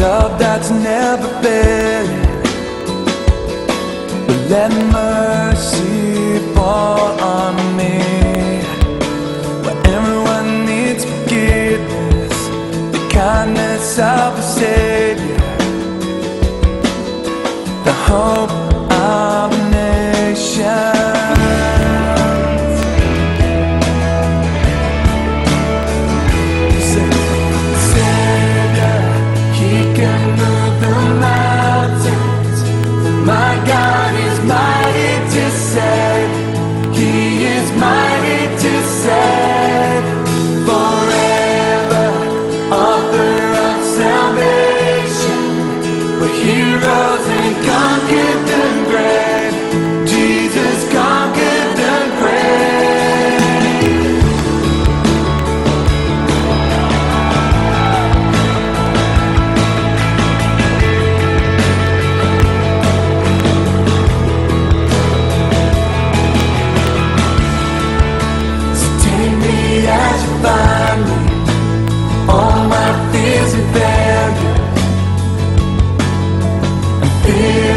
love that's never faded. But let mercy fall on me. Where everyone needs forgiveness, the kindness of a Savior. The whole Spirit.